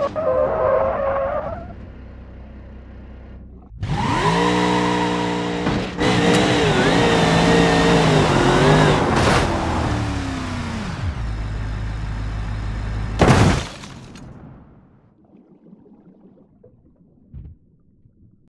Oh!